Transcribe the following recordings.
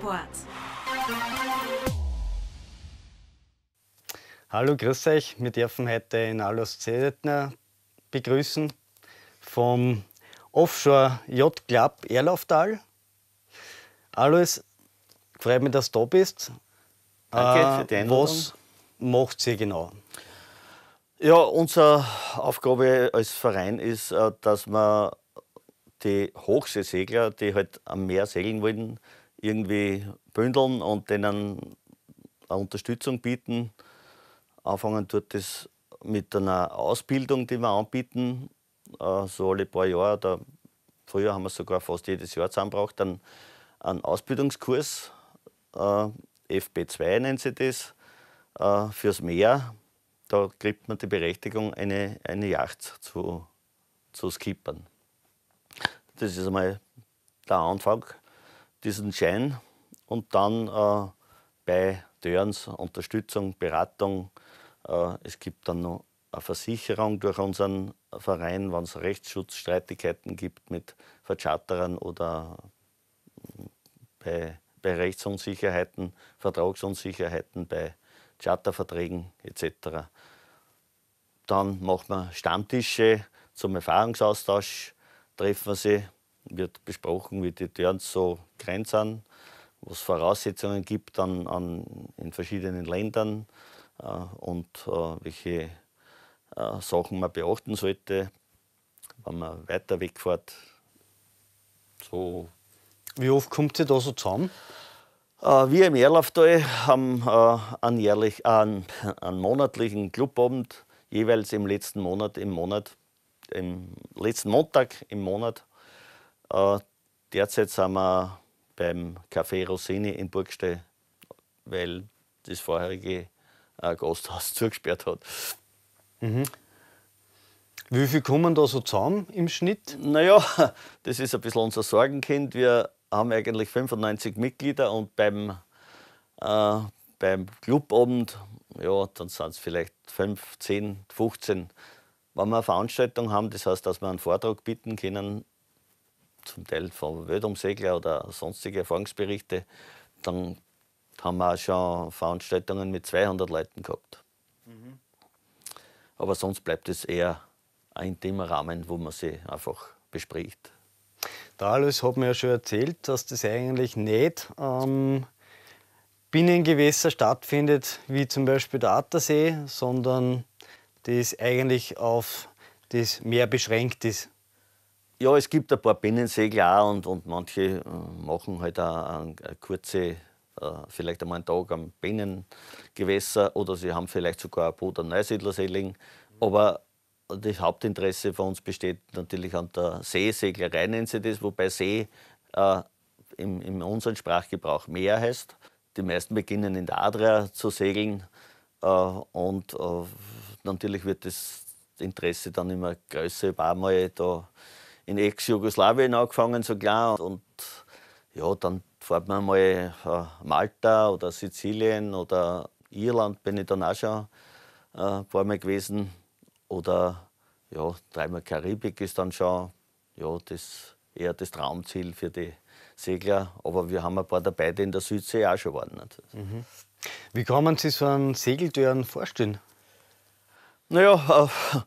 Sport. Hallo, grüß euch. Wir dürfen heute in Alois Zedetner begrüßen vom Offshore Yacht Club Erlauftal. Alois, freut mich, dass du da bist. Danke für die Äh, Einladung. Was macht ihr genau? Ja, unsere Aufgabe als Verein ist, äh, dass wir die Hochseesegler, die halt am Meer segeln wollen, irgendwie bündeln und denen Unterstützung bieten. Anfangen tut das mit einer Ausbildung, die wir anbieten, äh, so alle paar Jahre. Oder früher haben wir sogar fast jedes Jahr zusammengebracht, einen, einen Ausbildungskurs, äh, FB2 nennt sich das, äh, fürs Meer. Da kriegt man die Berechtigung, eine, eine Yacht zu, zu skippern. Das ist einmal der Anfang, diesen Schein. Und dann äh, bei Dörns Unterstützung, Beratung. Äh, es gibt dann noch eine Versicherung durch unseren Verein, wenn es Rechtsschutzstreitigkeiten gibt mit Vercharterern oder bei, bei Rechtsunsicherheiten, Vertragsunsicherheiten, bei Charterverträgen etc. Dann macht man Stammtische zum Erfahrungsaustausch, treffen wir sie, wird besprochen, wie die Turns so gerannt sind, was es Voraussetzungen gibt an, an, in verschiedenen Ländern äh, und äh, welche äh, Sachen man beachten sollte, wenn man weiter wegfährt. So Wie oft kommt ihr da so zusammen? äh, wir im Erlauftal haben äh, einen, jährlich, äh, einen, einen monatlichen Clubabend, jeweils im letzten Monat im Monat, im letzten Montag im Monat. Äh, derzeit sind wir beim Café Rossini in Burgstall, weil das vorherige äh, Gasthaus zugesperrt hat. Wie viel kommen da so zusammen im Schnitt? Naja, das ist ein bisschen unser Sorgenkind. Wir haben eigentlich 95 Mitglieder und beim, äh, beim Clubabend, ja, dann sind es vielleicht 5, 10, 15. Wenn wir eine Veranstaltung haben, das heißt, dass wir einen Vortrag bieten können, zum Teil von Weltumsegler oder sonstige Erfahrungsberichte, dann haben wir auch schon Veranstaltungen mit 200 Leuten gehabt. Aber sonst bleibt es eher ein intimer Rahmen, wo man sich einfach bespricht. Der Alois hat mir ja schon erzählt, dass das eigentlich nicht ähm, Binnengewässer stattfindet, wie zum Beispiel der Attersee, sondern das eigentlich auf das Meer beschränkt ist. Ja, es gibt ein paar Binnensegler auch und, und manche äh, machen halt auch eine, eine kurze, äh, vielleicht einmal einen Tag am Binnengewässer oder sie haben vielleicht sogar ein Boot an Neusiedlersee. Aber das Hauptinteresse von uns besteht natürlich an der Seeseglerei, nennen sie das, wobei See äh, im, in unserem Sprachgebrauch Meer heißt. Die meisten beginnen in der Adria zu segeln äh, und äh, natürlich wird das Interesse dann immer größer. Ich war mal da in Ex-Jugoslawien angefangen, so klar. Und ja, dann fährt man mal äh, Malta oder Sizilien oder Irland, bin ich dann auch schon äh, ein paar Mal gewesen. Oder ja, dreimal Karibik ist dann schon ja, das, eher das Traumziel für die Segler. Aber wir haben ein paar dabei, die in der Südsee auch schon waren. Nicht? Wie kann man sich so einen Segeltörn vorstellen? Naja, äh,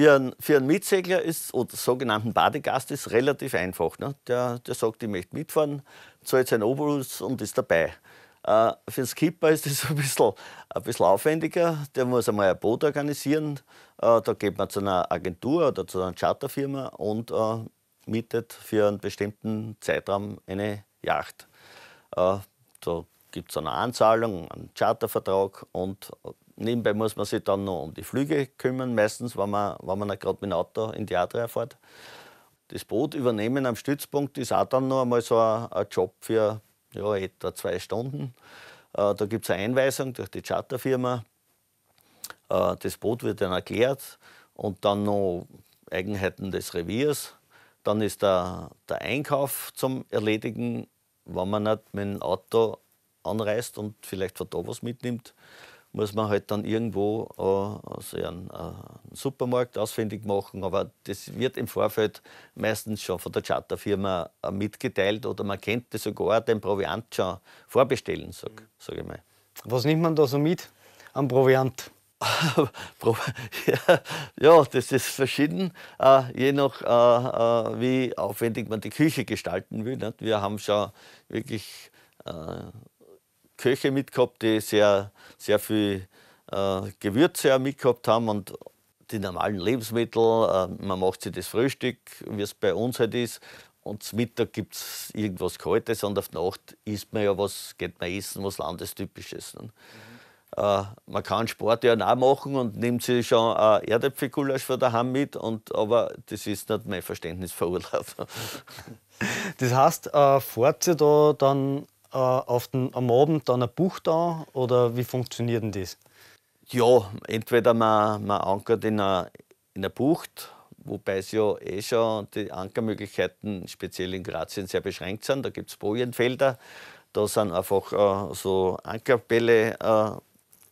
für einen, für einen Mitsegler ist, oder sogenannten Badegast ist relativ einfach. Ne? Der, der sagt, ich möchte mitfahren, zahlt seinen Obolus und ist dabei. Äh, für den Skipper ist das ein bisschen, ein bisschen aufwendiger. Der muss einmal ein Boot organisieren. Äh, da geht man zu einer Agentur oder zu einer Charterfirma und äh, mietet für einen bestimmten Zeitraum eine Yacht. Äh, da gibt es eine Anzahlung, einen Chartervertrag und nebenbei muss man sich dann noch um die Flüge kümmern, meistens, wenn man, wenn man gerade mit dem Auto in die Adria fährt. Das Boot übernehmen am Stützpunkt ist auch dann noch einmal so ein, ein Job für ja, etwa zwei Stunden. Äh, da gibt es eine Einweisung durch die Charterfirma. Äh, das Boot wird dann erklärt und dann noch Eigenheiten des Reviers. Dann ist der, der Einkauf zum Erledigen, wenn man nicht mit dem Auto anreist und vielleicht von da was mitnimmt. Muss man halt dann irgendwo äh, also einen, äh, einen, Supermarkt ausfindig machen. Aber das wird im Vorfeld meistens schon von der Charterfirma äh, mitgeteilt oder man könnte sogar den Proviant schon vorbestellen, sage sag ich mal. Was nimmt man da so mit am Proviant? ja, das ist verschieden, äh, je nach äh, äh, wie aufwendig man die Küche gestalten will. Wir haben schon wirklich äh, Köche mitgehabt, die sehr, sehr viel äh, Gewürze mitgehabt haben und die normalen Lebensmittel. Äh, man macht sich das Frühstück, wie es bei uns halt ist. Und zum Mittag gibt es irgendwas Kaltes und auf die Nacht isst man ja was, geht man essen, was Landestypisches. Ne? Mhm. Äh, man kann Sport ja auch machen und nimmt sich schon ein Erdäpfelgulasch von daheim mit, und, aber das ist nicht mein Verständnis von Urlaub. Das heißt, äh, fahrt ihr da dann äh, auf den, am Abend dann ein Buch da oder wie funktioniert denn das? Ja, entweder man, man ankert in einer, in einer Bucht, wobei es ja eh schon die Ankermöglichkeiten speziell in Kroatien sehr beschränkt sind. Da gibt es Bojenfelder, da sind einfach äh, so Ankerbälle äh,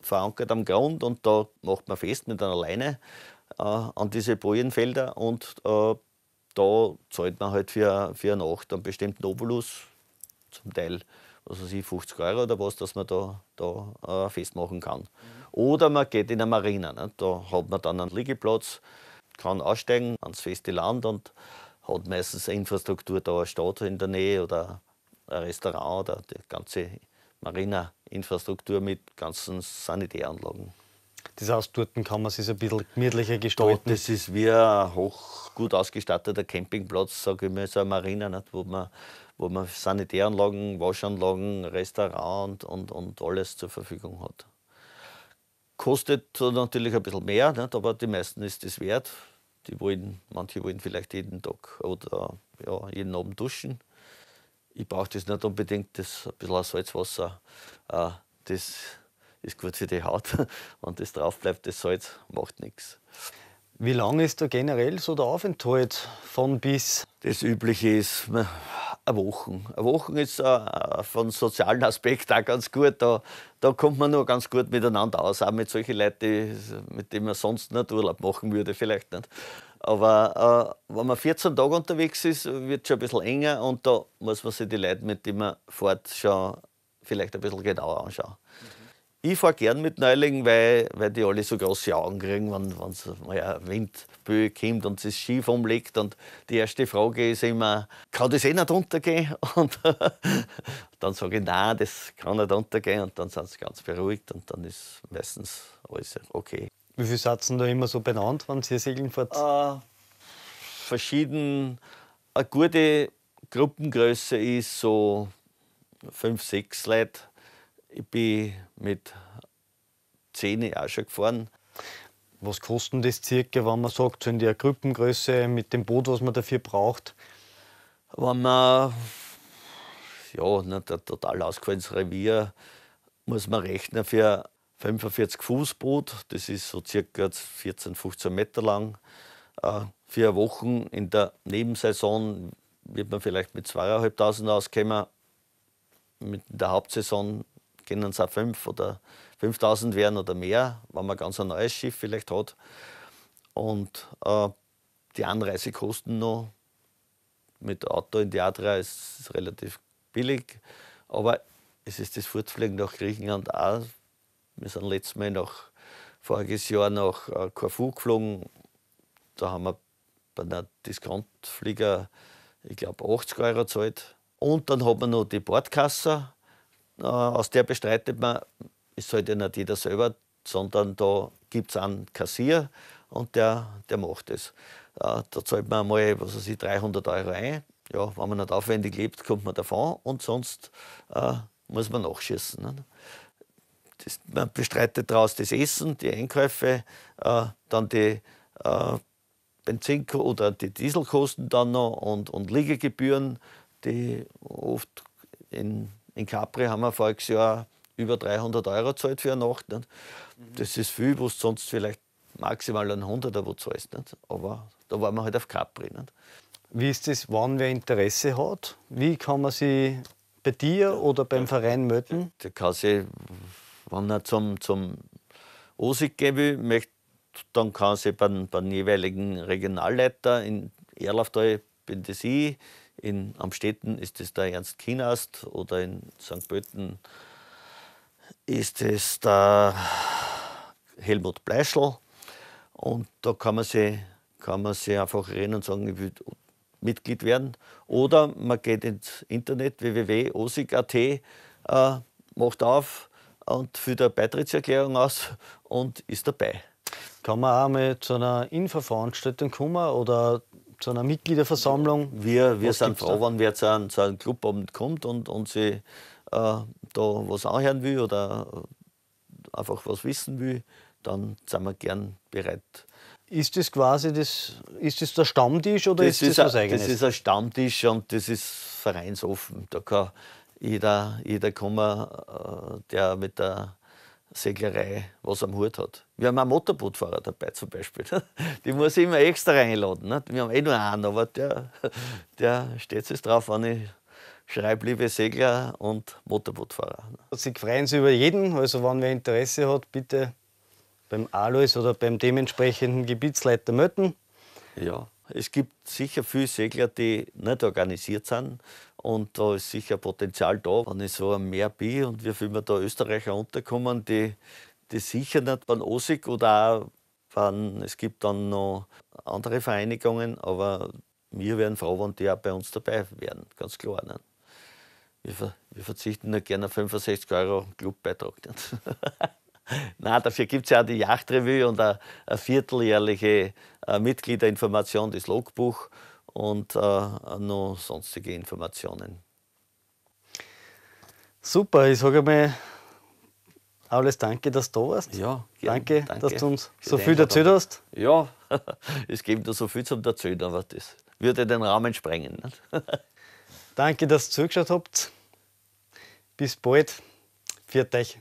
verankert am Grund und da macht man fest mit einer Leine äh, an diese Bojenfelder und äh, da zahlt man halt für, für eine Nacht einen bestimmten Obolus, zum Teil weiß ich, 50 Euro oder was, dass man da, da äh, festmachen kann. Mhm. Oder man geht in eine Marina. Ne? Da hat man dann einen Liegeplatz, kann aussteigen ans feste Land und hat meistens eine Infrastruktur da, eine Stadt in der Nähe oder ein Restaurant oder die ganze Marina-Infrastruktur mit ganzen Sanitäranlagen. Das heißt, dort kann man sich ein bisschen gemütlicher gestalten. Dort, das ist wie ein hoch gut ausgestatteter Campingplatz, sage ich mal, so eine Marina, nicht, wo man wo man Sanitäranlagen, Waschanlagen, Restaurant und, und alles zur Verfügung hat. Kostet natürlich ein bisschen mehr, nicht? aber die meisten ist es wert. Die wollen, manche wollen vielleicht jeden Tag oder ja, jeden Abend duschen. Ich brauche das nicht unbedingt, das ein bisschen Salzwasser. Äh, das ist gut für die Haut. Wenn das drauf bleibt, das Salz, macht nichts. Wie lang ist da generell so der Aufenthalt von bis? Das Übliche ist eine Woche. Eine Woche ist äh, von sozialen Aspekt auch ganz gut. Da, da kommt man nur ganz gut miteinander aus, auch mit solchen Leuten, mit denen man sonst nicht Urlaub machen würde, vielleicht nicht. Aber äh, wenn man 14 Tage unterwegs ist, wird es schon ein bisschen enger und da muss man sich die Leute, mit denen man fährt, schon vielleicht ein bisschen genauer anschauen. Ich fahre gern mit Neulingen, weil, weil die alle so große Augen kriegen, wenn, wenn mal eine Windböe kommt und das Schiff umlegt. Und die erste Frage ist immer, kann das eh nicht untergehen? Und dann sage ich, nein, das kann nicht untergehen. Und dann sind sie ganz beruhigt und dann ist meistens alles okay. Wie viele Satzen da immer so benannt, wenn Sie segeln fahrt? Äh, verschieden. Eine gute Gruppengröße ist so fünf, sechs Leute ich bin mit 10 auch schon gefahren. Was kostet das circa, wenn man sagt, so in der Gruppengröße mit dem Boot, was man dafür braucht? Wenn man ja, nicht ein total ausgefallenes Revier muss man rechnen für 45 Fuß Boot, das ist so circa 14, 15 Meter lang. Äh, vier Wochen in der Nebensaison wird man vielleicht mit 2.500 auskommen. Mit der Hauptsaison können es auch 5 oder 5000 werden oder mehr, wenn man ganz ein neues Schiff vielleicht hat. Und äh, die Anreisekosten noch mit Auto in die Adria ist, relativ billig. Aber es ist das Fortfliegen nach Griechenland auch. Wir sind letztes Mal nach, voriges Jahr nach äh, Corfu geflogen. Da haben wir bei einem Diskontflieger, ich glaube, 80 Euro gezahlt. Und dann hat man noch die Bordkasse aus der bestreitet man, es ja nicht jeder selber, sondern da gibt es einen Kassier und der, der macht es. Äh, da zahlt man einmal was weiß ich, 300 Euro ein. Ja, wenn man nicht aufwendig lebt, kommt man davon und sonst äh, muss man nachschießen. Ne? Das, man bestreitet daraus das Essen, die Einkäufe, äh, dann die äh, Benzin- oder die Dieselkosten dann noch und, und Liegegebühren, die oft in in Capri haben wir voriges Jahr über 300 Euro gezahlt für eine Nacht. Nicht? Das ist viel, wo du sonst vielleicht maximal ein 100er wo zahlst. Nicht? Aber da waren wir halt auf Capri. Nicht? Wie ist das, wann wer Interesse hat? Wie kann man sich bei dir oder beim Verein melden? Der kann sich, wenn er zum, zum OSIG gehen will, möchte, dann kann sie beim, beim jeweiligen Regionalleiter in Erlaftal bin das ich, in Amstetten ist es der Ernst Kinast oder in St. Pölten ist es der Helmut Bleischl. Und da kann man sich, kann man sich einfach reden und sagen, ich will Mitglied werden. Oder man geht ins Internet www.osig.at, äh, macht auf und füllt eine Beitrittserklärung aus und ist dabei. Kann man auch mal zu einer Infoveranstaltung kommen oder zu einer Mitgliederversammlung? Wir, wir sind froh, wenn wer zu einem, zu einem Clubabend kommt und, und sich äh, da was anhören will oder einfach was wissen will, dann sind wir gern bereit. Ist das quasi das, ist das der Stammtisch oder das ist das was ein, Eigenes? Das ist ein Stammtisch und das ist vereinsoffen. Da kann jeder, jeder kommen, äh, der mit der Seglerei was am Hut hat. Wir haben einen Motorbootfahrer dabei zum Beispiel. Die muss ich immer extra reinladen. Nicht? Wir haben eh nur einen, aber der, der steht sich drauf, wenn ich schreibe, liebe Segler und Motorbootfahrer. Sie freuen sich über jeden, also wenn wer Interesse hat, bitte beim Alois oder beim dementsprechenden Gebietsleiter melden. Ja, es gibt sicher viele Segler, die nicht organisiert sind. Und da ist sicher Potenzial da, wenn ich so am Meer bin und wie viel da Österreicher unterkommen, die, die sicher nicht beim OSIG oder auch wenn, es gibt dann noch andere Vereinigungen, aber wir wären froh, wenn die auch bei uns dabei wären, ganz klar. Nicht? Wir, wir verzichten nicht gerne auf 65 Euro Clubbeitrag. Nein, dafür gibt es ja auch die Yachtrevue und eine, eine vierteljährliche äh, Mitgliederinformation, das Logbuch und äh, noch sonstige Informationen. Super, ich sage mal, alles danke, dass du da warst. Ja, gern, danke, danke, dass du uns so viel erzählt hast. Ja, es gibt da so viel zum Erzählen, aber das würde den Rahmen sprengen. danke, dass ihr zugeschaut habt. Bis bald. Viert euch.